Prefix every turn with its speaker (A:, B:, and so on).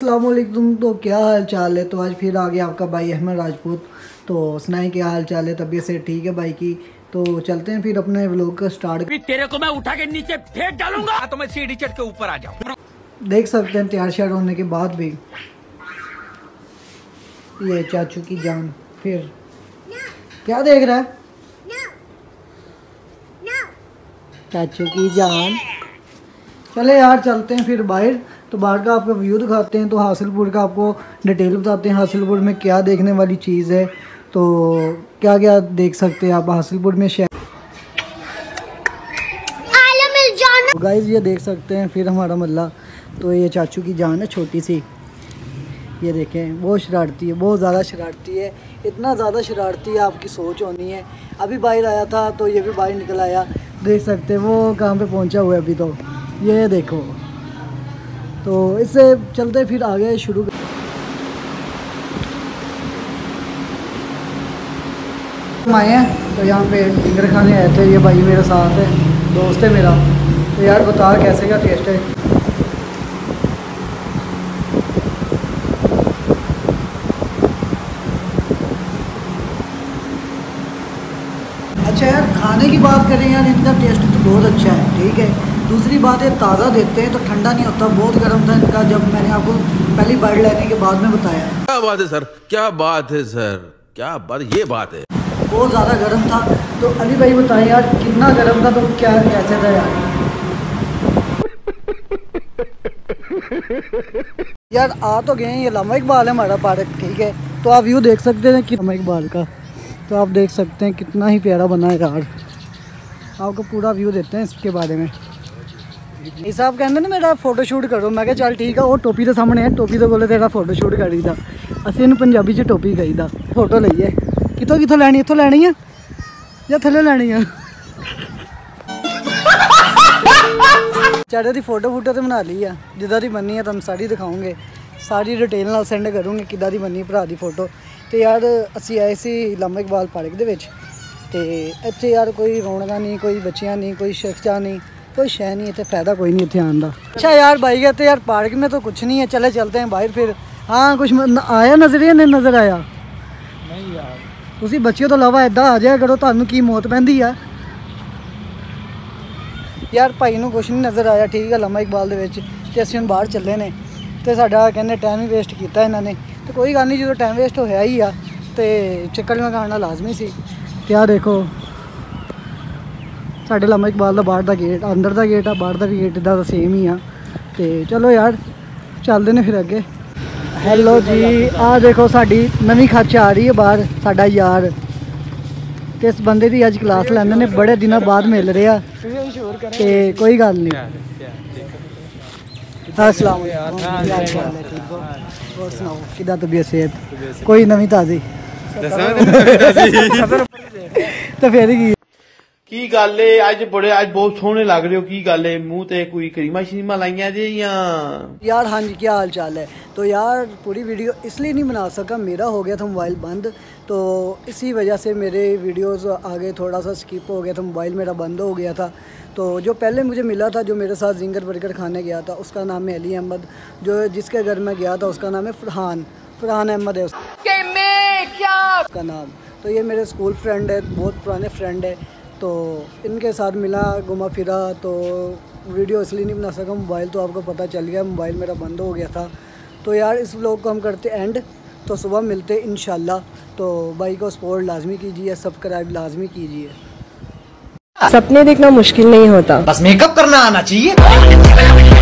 A: अल्लाम तो क्या हाल चाल है? तो आज फिर आ गया आपका भाई अहमद राजपूत। तो सुनाए क्या हाल चाल है? तबीयत से ठीक है भाई की? तो चलते हैं फिर अपने व्लॉग का स्टार्ट
B: तेरे को मैं उठा के नीचे फेंक डालूँगा। हाँ, तो मैं सीढ़ी चढ़ के ऊपर आ जाऊँ।
A: देख सकते हैं तैयार श्यार होने के बाद भी। ये चाचू की जान फिर। क्या देख रहा है? चाचू की जान। चले यार चलते हैं फिर बाहर। तो बाहर का आपको व्यू दिखाते हैं तो हासिलपुर का आपको डिटेल बताते हैं हासिलपुर में क्या देखने वाली चीज़ है। तो क्या क्या देख सकते हैं आप हासिलपुर में शहर? तो गाइज़ ये देख सकते हैं फिर हमारा मल्ला। तो ये चाचू की जान है छोटी सी। ये देखें बहुत शरारती है बहुत ज़्यादा शरारती है। इतना ज़्यादा शरारती है आपकी सोच होनी है। अभी बाहर आया था तो ये भी बाहर निकल आया। देख सकते हैं वो कहाँ पे पहुँचा हुआ है अभी तो। ये देखो। तो इससे चलते फिर आगे शुरू आए हैं तो यहाँ पे फिंगर खाने आए थे, ये भाई मेरे साथ है, दोस्त है मेरा। तो यार बता, कैसे का टेस्ट है? अच्छा यार, खाने की बात करें यार, इनका टेस्ट तो बहुत अच्छा है, ठीक है। दूसरी बात है ताज़ा देते हैं तो ठंडा नहीं होता बहुत गर्म था इनका जब मैंने आपको पहली बाइट लेने के बाद में बताया।
C: क्या बात है सर? क्या बात है सर? क्या बात ये बात है।
A: बहुत ज़्यादा गर्म था तो अली भाई बताएँ यार कितना गर्म था तो क्या कैसे था यार? यार आ तो गए ये लंबा इकबाल है हमारा पार्क ठीक है? तो आप व्यू देख सकते हैं कि लंबा इकबाल का तो आप देख सकते हैं कितना ही प्यारा बना है यार। आपको पूरा व्यू देते हैं इसके बारे में। ਇਹ ਸਾਹਿਬ ਕਹਿੰਦੇ ਨੇ ਮੇਰਾ ਫੋਟੋ ਸ਼ੂਟ ਕਰੋ। ਮੈਂ ਕਿਹਾ ਚੱਲ ਠੀਕ ਆ, ਉਹ ਟੋਪੀ ਦੇ ਸਾਹਮਣੇ ਹੈ ਟੋਪੀ ਦੇ ਕੋਲੇ ਤੇਰਾ ਫੋਟੋ ਸ਼ੂਟ ਕਰੀਦਾ। ਅਸੀਂ ਇਹਨੂੰ ਪੰਜਾਬੀ 'ਚ ਟੋਪੀ ਕਹੀਦਾ। ਫੋਟੋ ਲਈਏ। ਕਿੱਥੋਂ ਕਿੱਥੋਂ ਲੈਣੀ, ਇੱਥੋਂ ਲੈਣੀ ਆ? ਜਾਂ ਥੱਲੇ ਲੈਣੀ ਆ? ਚਾਰੇ ਦੀ ਫੋਟੋ ਫੋਟੋ ਤੇ ਬਣਾ ਲਈ ਆ। ਜਿੱਦਾਂ ਦੀ ਬੰਨੀ ਆ, ਤੁਹਾਨੂੰ ਸਾਰੀ ਦਿਖਾਉਂਗੇ। ਸਾਰੀ ਡਿਟੇਲ ਨਾਲ ਸੈਂਡ ਕਰੂੰਗੇ ਕਿੱਦਾਂ ਦੀ ਬੰਨੀ ਭਰਾ ਦੀ ਫੋਟੋ ਤੇ ਯਾਰ, ਅਸੀਂ ਆਏ ਸੀ ਲੰਮਾ ਇਕਬਾਲ ਪਾਰਕ ਦੇ ਵਿੱਚ। ਤੇ ਇੱਥੇ ਯਾਰ ਕੋਈ ਰੌਣਕਾਂ ਨਹੀਂ, ਕੋਈ ਬੱਚਿਆਂ ਨਹੀਂ, ਕੋਈ ਸ਼ਖਸਾ ਨਹੀਂ। कोई शह नहीं इतने फ़ायदा कोई नहीं इतने आने का अच्छा यार भाई कहते यार पार्क में तो कुछ नहीं है चले चलते हैं बाहर फिर हाँ कुछ आया नज़र या नहीं नज़र आया नहीं यार उसी बच्चे तो अलावा इदा आ जाया करो ਤੁਹਾਨੂੰ ਕੀ ਮੌਤ ਪੈਂਦੀ ਆ ਯਾਰ ਭਾਈ ਨੂੰ ਕੁਝ ਨਹੀਂ ਨਜ਼ਰ ਆਇਆ ਠੀਕ ਹੈ ਲੰਮਾ ਇਕਬਾਲ ਦੇ ਵਿੱਚ ਤੇ ਅਸੀਂ ਹੁਣ ਬਾਹਰ ਚੱਲੇ ਨੇ ਤੇ ਸਾਡਾ ਕਹਿੰਦੇ ਟਾਈਮ ਹੀ ਵੇਸਟ ਕੀਤਾ ਇਹਨਾਂ ਨੇ ਤੇ ਕੋਈ ਗੱਲ ਨਹੀਂ ਜਦੋਂ ਟਾਈਮ ਵੇਸਟ ਹੋਇਆ ਹੀ ਆ ਤੇ ਚੱਕਰ ਲਗਾਉਣਾ ਲਾਜ਼ਮੀ ਸੀ ਤੇ ਆ ਦੇਖੋ ਸਾਡੇ ਲੰਮਾ ਇਕਬਾਲ ਦਾ ਬਾਹਰ ਦਾ ਗੇਟ ਅੰਦਰ ਦਾ ਗੇਟ ਆ ਬਾਹਰ ਦਾ ਵੀ ਗੇਟ ਦਾ ਸੇਮ ਹੀ ਆ ਤੇ ਚਲੋ ਯਾਰ ਚੱਲਦੇ ਨੇ ਫਿਰ ਅੱਗੇ ਹੈਲੋ ਜੀ ਆ ਦੇਖੋ ਸਾਡੀ ਨਵੀਂ ਖੱਚ ਆ ਰਹੀ ਹੈ ਬਾਹਰ ਸਾਡਾ ਯਾਰ ਤੇ ਇਸ ਬੰਦੇ ਦੀ ਅੱਜ ਕਲਾਸ ਲੈਂਦੇ ਨੇ ਬੜੇ ਦਿਨਾਂ ਬਾਅਦ ਮਿਲ ਰਿਹਾ ਤੇ ਕੋਈ ਗੱਲ ਨਹੀਂ ਅਸਲਾਮ ਹੋਰ ਸੁਣਾਓ ਕਿਦਾਂ ਤਬੀਅਤ ਸਿਹਤ ਕੋਈ ਨਵੀਂ ਤਾਜ਼ੀ ਤਾਂ ਫੇਰ ਕੀ
D: ਕੀ ਗੱਲ ਏ ਅੱਜ ਬੜੇ ਅੱਜ ਬਹੁਤ ਸੋਹਣੇ ਲੱਗ ਰਹੇ ਹੋ ਕੀ ਗੱਲ ਏ ਮੂੰਹ ਤੇ ਕੋਈ ਕਰੀਮਾ ਸ਼ਰੀਮਾ ਲਾਈਆਂ ਜੇ ਜਾਂ
A: यार हाँ जी क्या हाल चाल है तो यार पूरी वीडियो इसलिए नहीं बना सका मेरा हो गया था मोबाइल बंद तो इसी वजह से मेरे वीडियोस आगे थोड़ा सा स्किप हो गया था मोबाइल मेरा बंद हो गया था तो जो पहले मुझे मिला था जो मेरे साथ जिंगर बर्गर खाने गया था उसका नाम है अली अहमद जो जिसके घर में गया था उसका नाम है फरहान फरहान अहमद है उसका नाम तो ये मेरे स्कूल फ्रेंड है बहुत पुराने फ्रेंड है तो इनके साथ मिला घुमा फिरा तो वीडियो इसलिए नहीं बना सका मोबाइल तो आपको पता चल गया मोबाइल मेरा बंद हो गया था। तो यार इस व्लॉग को हम करते एंड तो सुबह मिलते इन तो भाई को सपोर्ट लाजमी कीजिए सब्सक्राइब लाजमी कीजिए।
E: सपने देखना मुश्किल नहीं होता।
B: बस मेकअप करना आना चाहिए।